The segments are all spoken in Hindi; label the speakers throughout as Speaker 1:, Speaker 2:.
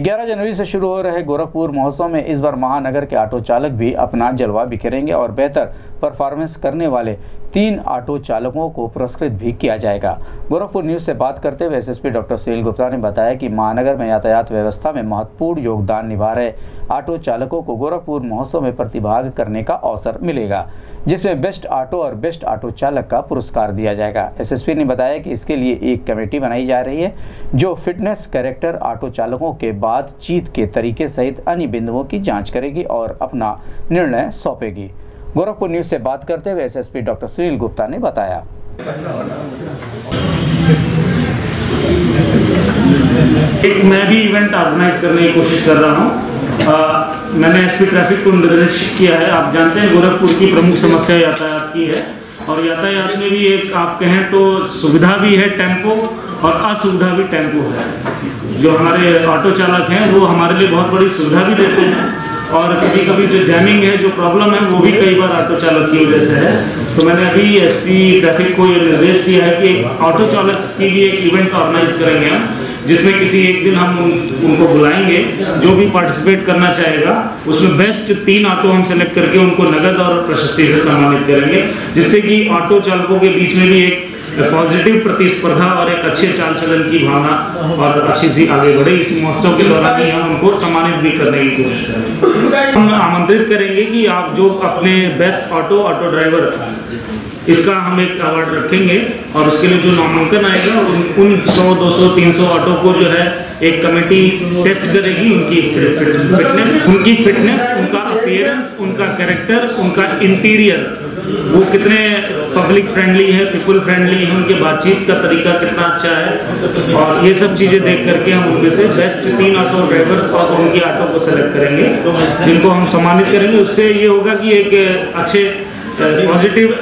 Speaker 1: ग्यारह जनवरी से शुरू हो रहे गोरखपुर महोत्सव में इस बार महानगर के ऑटो चालक भी अपना जलवा बिखेरेंगे और बेहतर परफॉर्मेंस करने वाले तीन ऑटो चालकों को पुरस्कृत भी किया जाएगा। गोरखपुर न्यूज़ से बात करते हुए एसएसपी डॉक्टर सुनील गुप्ता ने बताया कि महानगर में यातायात व्यवस्था में महत्वपूर्ण योगदान निभा रहे ऑटो चालकों को गोरखपुर महोत्सव में प्रतिभाग करने का अवसर मिलेगा, जिसमें बेस्ट ऑटो और बेस्ट ऑटो चालक का पुरस्कार दिया जाएगा। एसएसपी ने बताया कि इसके लिए एक कमेटी बनाई जा रही है, जो फिटनेस कैरेक्टर ऑटो चालकों के बातचीत के तरीके सहित अन्य बिंदुओं की जाँच करेगी और अपना निर्णय सौंपेगी। गोरखपुर न्यूज़ से बात करते हुए एसएसपी डॉक्टर सुनील गुप्ता ने बताया।
Speaker 2: एक मैं भी इवेंट ऑर्गेनाइज करने की कोशिश कर रहा हूँ। मैंने एसपी ट्रैफ़िक को निर्देशित किया है। आप जानते हैं गोरखपुर की प्रमुख समस्या यातायात की है। और यातायात में भी एक आप कहें तो सुविधा भी है टेंपो और असुविधा भी टेंपो है। जो हमारे ऑटो चालक हैं वो हमारे लिए बहुत बड़ी सुविधा भी देते हैं। और कभी कभी जो जैमिंग है जो प्रॉब्लम है वो भी कई बार ऑटो चालक की वजह से है। तो मैंने अभी एसपी ट्रैफ़िक को ये निर्देश दिया है कि ऑटो चालक के लिए एक इवेंट ऑर्गेनाइज करेंगे हम जिसमें किसी एक दिन हम उन, उनको बुलाएँगे। जो भी पार्टिसिपेट करना चाहेगा उसमें बेस्ट तीन ऑटो हम सेलेक्ट करके उनको नगद और प्रशस्ति से सम्मानित करेंगे जिससे कि ऑटो चालकों के बीच में भी एक पॉजिटिव प्रतिस्पर्धा और एक अच्छे चाल चलन की भावना और अच्छी सी आगे बढ़े इस महोत्सव के दौरान ही हम उनको सम्मानित भी करने की कोशिश करेंगे। हम आमंत्रित करेंगे कि आप जो अपने बेस्ट ऑटो ऑटो ड्राइवर इसका हम एक अवार्ड रखेंगे और उसके लिए जो नामांकन आएगा उन, उन 100, 200, 300 ऑटो को जो है एक कमेटी टेस्ट करेगी उनकी फिटनेस उनकी फिटनेस उनका अपियरेंस उनका कैरेक्टर उनका इंटीरियर वो कितने पब्लिक फ्रेंडली है पीपल फ्रेंडली है उनके बातचीत का तरीका कितना अच्छा है। और ये सब चीज़ें देख करके हम उनमें से बेस्ट तीन ऑटो ड्राइवर्स और उनकी ऑटो को सेलेक्ट करेंगे जिनको हम सम्मानित करेंगे। उससे ये होगा कि एक अच्छे पॉजिटिव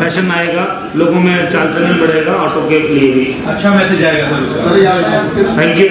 Speaker 2: फ़ैशन आएगा लोगों में चाल चलन बढ़ेगा ऑटो के लिए भी।
Speaker 3: अच्छा मैसेज आएगा
Speaker 2: थैंक यू